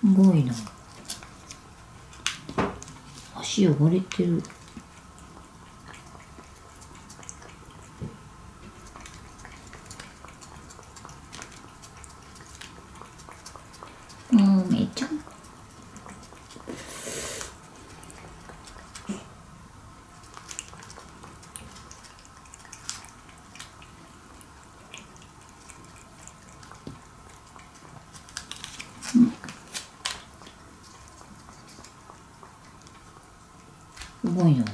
すごいな。足汚れてるもうめちゃんすごいな。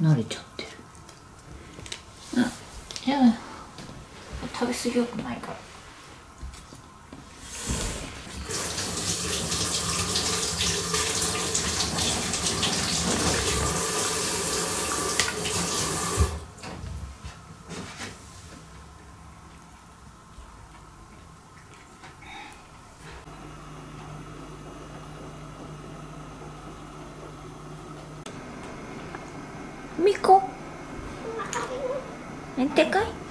慣れちゃってる。あじゃあ食べ過ぎよくないから。みこめんてかい。